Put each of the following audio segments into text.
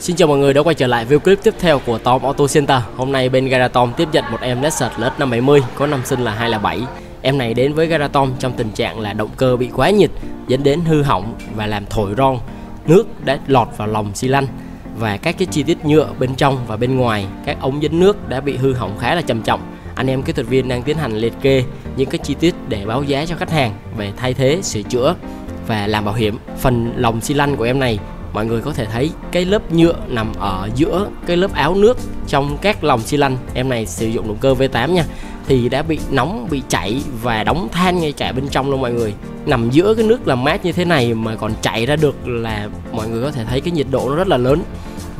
Xin chào mọi người, đã quay trở lại video clip tiếp theo của Tom Auto Center. Hôm nay bên gara Tom tiếp nhận một em Lexus LS 570 có năm sinh là 207 Em này đến với gara Tom trong tình trạng là động cơ bị quá nhiệt, dẫn đến hư hỏng và làm thổi ron, Nước đã lọt vào lòng xi lanh. Và các cái chi tiết nhựa bên trong và bên ngoài, các ống dẫn nước đã bị hư hỏng khá là trầm trọng. Anh em kỹ thuật viên đang tiến hành liệt kê những cái chi tiết để báo giá cho khách hàng về thay thế, sửa chữa và làm bảo hiểm. Phần lòng xi lanh của em này mọi người có thể thấy cái lớp nhựa nằm ở giữa cái lớp áo nước trong các lòng xi lanh. Em này sử dụng động cơ V8 nha. Thì đã bị nóng, bị chảy và đóng than ngay cả bên trong luôn mọi người. Nằm giữa cái nước làm mát như thế này mà còn chảy ra được là mọi người có thể thấy cái nhiệt độ nó rất là lớn.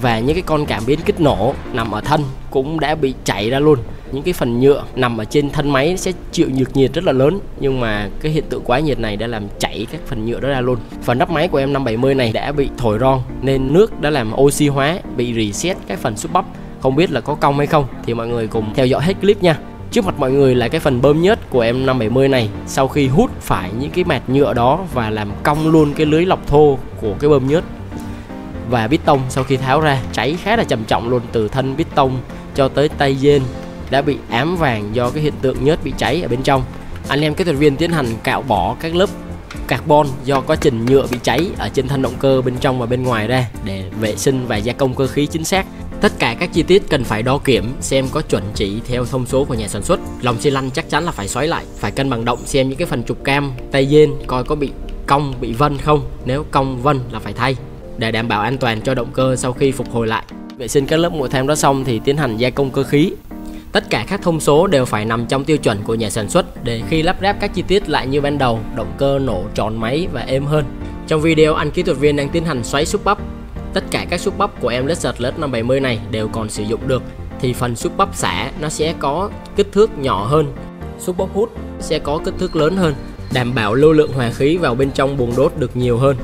Và những cái con cảm biến kích nổ nằm ở thân cũng đã bị chảy ra luôn những cái phần nhựa nằm ở trên thân máy sẽ chịu nhược nhiệt rất là lớn. Nhưng mà cái hiện tượng quá nhiệt này đã làm chảy các phần nhựa đó ra luôn. Phần nắp máy của em 570 này đã bị thổi ron, nên nước đã làm oxy hóa, bị reset các phần súp bắp. Không biết là có cong hay không thì mọi người cùng theo dõi hết clip nha. Trước mặt mọi người là cái phần bơm nhớt của em 570 này. Sau khi hút phải những cái mạt nhựa đó và làm cong luôn cái lưới lọc thô của cái bơm nhớt Và piston sau khi tháo ra, cháy khá là trầm trọng luôn từ thân piston cho tới tay dên đã bị ám vàng do cái hiện tượng nhớt bị cháy ở bên trong. Anh em kỹ thuật viên tiến hành cạo bỏ các lớp carbon do quá trình nhựa bị cháy ở trên thân động cơ bên trong và bên ngoài ra để vệ sinh và gia công cơ khí chính xác. Tất cả các chi tiết cần phải đo kiểm xem có chuẩn chỉ theo thông số của nhà sản xuất. Lòng xi lanh chắc chắn là phải xoáy lại, phải cân bằng động xem những cái phần trục cam, tay dên coi có bị cong, bị vân không. Nếu cong vân là phải thay để đảm bảo an toàn cho động cơ sau khi phục hồi lại. Vệ sinh các lớp mụi tham đó xong thì tiến hành gia công cơ khí Tất cả các thông số đều phải nằm trong tiêu chuẩn của nhà sản xuất để khi lắp ráp các chi tiết lại như ban đầu, động cơ nổ tròn máy và êm hơn. Trong video, anh kỹ thuật viên đang tiến hành xoáy xúc bắp. Tất cả các xúc bắp của em Lexus LS 570 này đều còn sử dụng được thì phần xúc bắp xả nó sẽ có kích thước nhỏ hơn, xúc bắp hút sẽ có kích thước lớn hơn, đảm bảo lưu lượng hòa khí vào bên trong buồng đốt được nhiều hơn.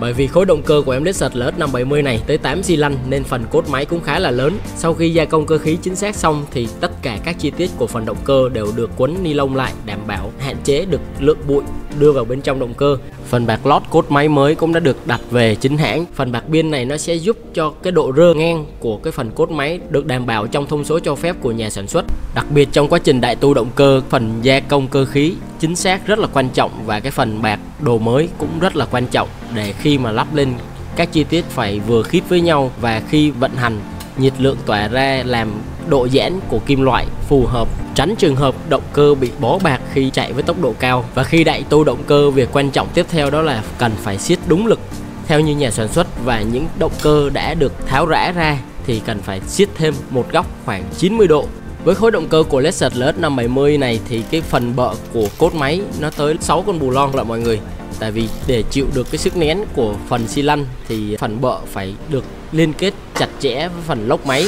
Bởi vì khối động cơ của em Lexus LS 570 này tới 8 xi lanh nên phần cốt máy cũng khá là lớn. Sau khi gia công cơ khí chính xác xong thì tất cả các chi tiết của phần động cơ đều được quấn ni lông lại đảm bảo hạn chế được lượng bụi đưa vào bên trong động cơ. Phần bạc lót cốt máy mới cũng đã được đặt về chính hãng. Phần bạc biên này nó sẽ giúp cho cái độ rơ ngang của cái phần cốt máy được đảm bảo trong thông số cho phép của nhà sản xuất. Đặc biệt trong quá trình đại tu động cơ, phần gia công cơ khí chính xác rất là quan trọng và cái phần bạc đồ mới cũng rất là quan trọng để khi mà lắp lên, các chi tiết phải vừa khít với nhau và khi vận hành, nhiệt lượng tỏa ra làm độ giãn của kim loại phù hợp, tránh trường hợp động cơ bị bó bạc khi chạy với tốc độ cao. Và khi đại tu động cơ, việc quan trọng tiếp theo đó là cần phải siết đúng lực. Theo như nhà sản xuất và những động cơ đã được tháo rã ra thì cần phải siết thêm một góc khoảng 90 độ với khối động cơ của Lexus LS 570 này thì cái phần bợ của cốt máy nó tới 6 con bù lon lại mọi người. Tại vì để chịu được cái sức nén của phần xi lanh thì phần bợ phải được liên kết chặt chẽ với phần lốc máy.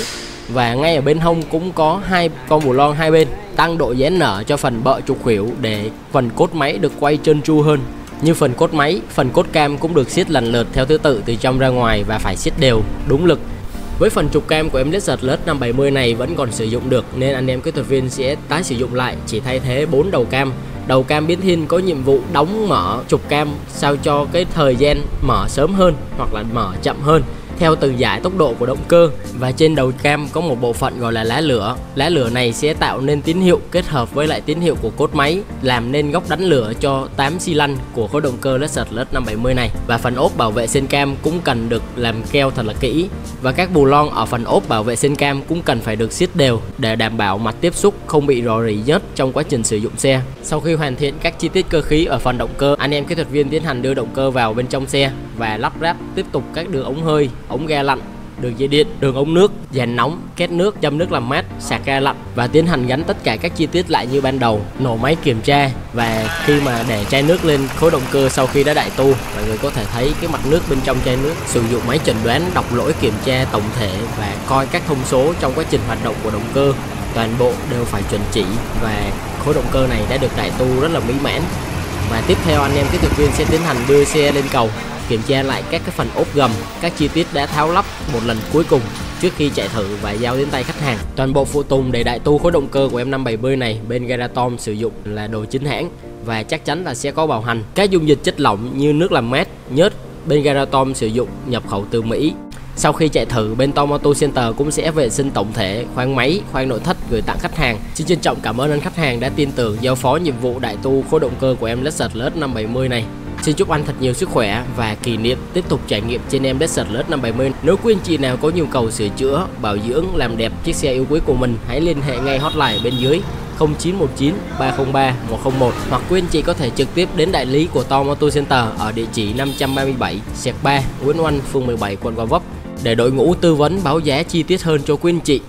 Và ngay ở bên hông cũng có hai con bù lon hai bên tăng độ giãn nở cho phần bợ trục khuỷu để phần cốt máy được quay trơn tru hơn. Như phần cốt máy, phần cốt cam cũng được siết lần lượt theo thứ tự từ trong ra ngoài và phải siết đều, đúng lực với phần trục cam của em Lizard LS 570 này vẫn còn sử dụng được, nên anh em kỹ thuật viên sẽ tái sử dụng lại, chỉ thay thế 4 đầu cam. Đầu cam biến thiên có nhiệm vụ đóng mở trục cam sao cho cái thời gian mở sớm hơn hoặc là mở chậm hơn theo từ giải tốc độ của động cơ và trên đầu cam có một bộ phận gọi là lá lửa. Lá lửa này sẽ tạo nên tín hiệu kết hợp với lại tín hiệu của cốt máy làm nên góc đánh lửa cho 8 xi lanh của khối động cơ Lexus LS 570 này. Và phần ốp bảo vệ sen cam cũng cần được làm keo thật là kỹ và các bù lon ở phần ốp bảo vệ sen cam cũng cần phải được siết đều để đảm bảo mặt tiếp xúc không bị rò rỉ nhất trong quá trình sử dụng xe. Sau khi hoàn thiện các chi tiết cơ khí ở phần động cơ, anh em kỹ thuật viên tiến hành đưa động cơ vào bên trong xe và lắp ráp tiếp tục các đường ống hơi, ống ga lạnh đường dây điện, đường ống nước, dàn nóng, két nước, châm nước làm mát, sạc ga lạnh và tiến hành gắn tất cả các chi tiết lại như ban đầu, nổ máy kiểm tra. Và khi mà để chai nước lên khối động cơ sau khi đã đại tu, mọi người có thể thấy cái mặt nước bên trong chai nước sử dụng máy chẩn đoán đọc lỗi kiểm tra tổng thể và coi các thông số trong quá trình hoạt động của động cơ. Toàn bộ đều phải chuẩn chỉ và khối động cơ này đã được đại tu rất là mỹ mãn. Và tiếp theo anh em kỹ thuật viên sẽ tiến hành đưa xe lên cầu kiểm tra lại các cái phần ốp gầm, các chi tiết đã tháo lắp một lần cuối cùng trước khi chạy thử và giao đến tay khách hàng. Toàn bộ phụ tùng để đại tu khối động cơ của M570 này bên Garatom sử dụng là đồ chính hãng và chắc chắn là sẽ có bảo hành. Các dung dịch chất lỏng như nước làm mát, nhớt bên Garatom sử dụng nhập khẩu từ Mỹ. Sau khi chạy thử, bên Tom Auto Center cũng sẽ vệ sinh tổng thể, khoang máy, khoang nội thất gửi tặng khách hàng. Xin trân trọng cảm ơn anh khách hàng đã tin tưởng giao phó nhiệm vụ đại tu khối động cơ của em Lexus LS 570 này. Xin chúc anh thật nhiều sức khỏe và kỷ niệm tiếp tục trải nghiệm trên em Desert LS 570. Nếu quý anh chị nào có nhu cầu sửa chữa, bảo dưỡng, làm đẹp chiếc xe yêu quý của mình, hãy liên hệ ngay hotline bên dưới 0919 303 101 hoặc quý anh chị có thể trực tiếp đến đại lý của Tom Auto Center ở địa chỉ 537 Sẹc 3 Nguyễn Oanh, phường 17, quận Gò Vấp để đội ngũ tư vấn báo giá chi tiết hơn cho quý anh chị.